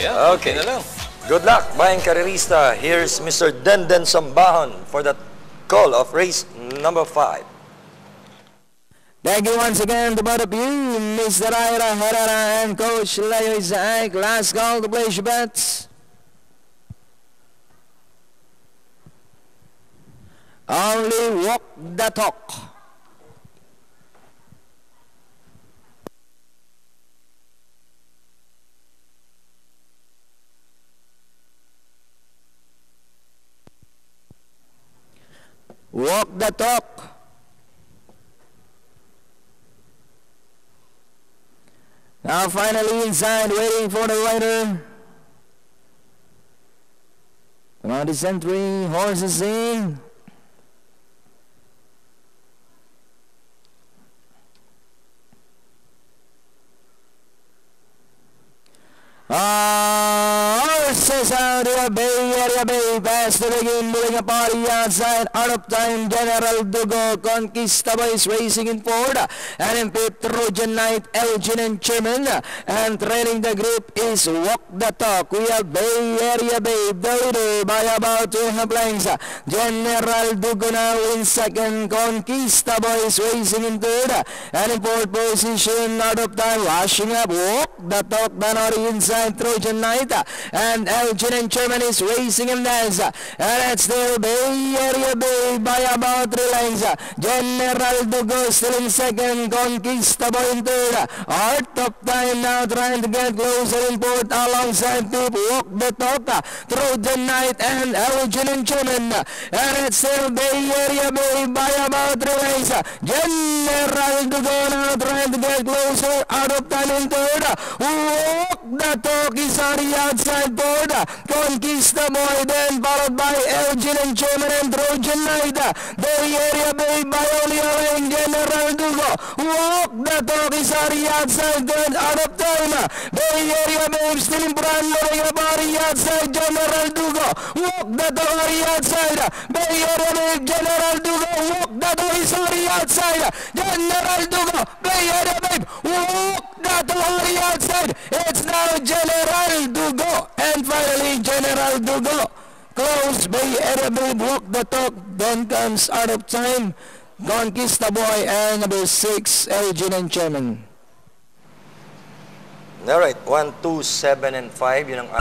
Yeah, Okay. okay na lang. Good luck, Bayang Karerista. Here's Mr. Denden Sambahon for the call of race number 5. Thank you once again to both of you, Mr. Ira Herrera and Coach Leo Isaac. Last call to place your bets. Only walk the talk. Walk the talk. Now finally inside, waiting for the rider. On, the century, horses in. Ah, horses out of the bay, area bay, past the begin, doing a party outside, out of time, General Dugo, Conquista Boys racing in Ford, and in Trojan Knight, Elgin and Chairman, and trailing the group is Walk the Talk. We have Bay Area Bay, leader by about two and a half lengths. General Dugo now in second, Conquista Boys racing in third, and in fourth position, out of time, rushing up, Walk the Talk, Danori inside, Trojan Knight, and Elgin and Chairman is racing in dance, and it's still Bay Area Bay by about three lengths. General Dugo still in second, Conquista Boy in third, Art of Time now trying to get closer in fourth alongside Pip, Walk the Talk, Trojan Knight and Elgin and Chairman, and it's still Bay Area Bay by about three lengths. General Dugo now trying to get closer, out of time in third, Walk the Talk is on the outside board, Conquista Boy then followed by Elgin and Chairman and Trojan Knight, Bay Area Bay by only a lane, General Dugo, Walk the Talk is on the outside then out of time, Bay Area Bay still in front, looking about the outside, General Dugo, Walk the Talk on the outside, Bay Area Bay, General Dugo, Walk the Talk is on the outside, General Dugo, Bay Area Bay, Walk Talk outside, it's now General Dugo, and finally General Dugo, close by Bay, Walk the Talk, then comes out of time, Conquista Boy, and number 6, Elgin and Chairman. Alright, 1, 2, 7, and 5. Yun ang